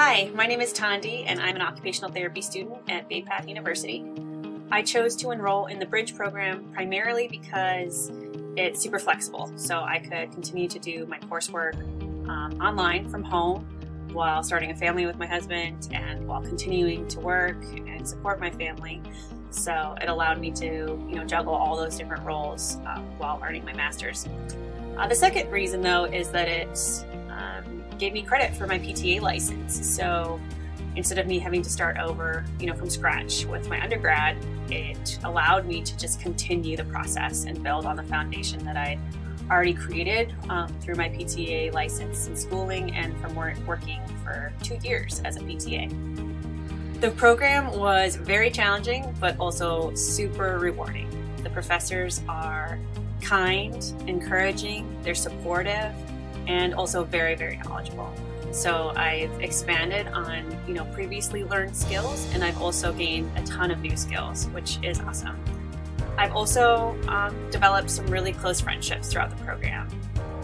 Hi, my name is Tandi, and I'm an occupational therapy student at Bay Path University. I chose to enroll in the Bridge program primarily because it's super flexible, so I could continue to do my coursework um, online from home while starting a family with my husband and while continuing to work and support my family. So it allowed me to, you know, juggle all those different roles uh, while earning my master's. Uh, the second reason, though, is that it um, gave me credit for my PTA license. So instead of me having to start over, you know, from scratch with my undergrad, it allowed me to just continue the process and build on the foundation that I'd already created um, through my PTA license and schooling and from work, working for two years as a PTA. The program was very challenging, but also super rewarding. The professors are kind, encouraging, they're supportive, and also very, very knowledgeable. So I've expanded on, you know, previously learned skills, and I've also gained a ton of new skills, which is awesome. I've also um, developed some really close friendships throughout the program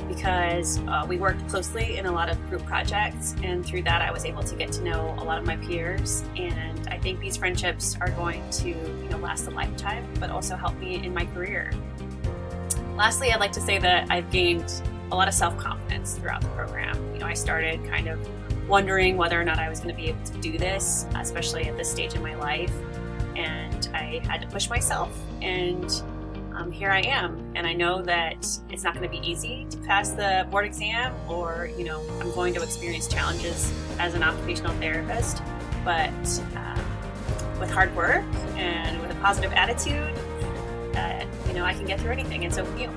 because uh, we worked closely in a lot of group projects, and through that, I was able to get to know a lot of my peers. And I think these friendships are going to, you know, last a lifetime, but also help me in my career. Lastly, I'd like to say that I've gained a lot of self confidence throughout the program. You know, I started kind of wondering whether or not I was going to be able to do this, especially at this stage in my life. And I had to push myself, and um, here I am. And I know that it's not going to be easy to pass the board exam, or, you know, I'm going to experience challenges as an occupational therapist. But um, with hard work and with a positive attitude, uh, you know, I can get through anything. And so can you.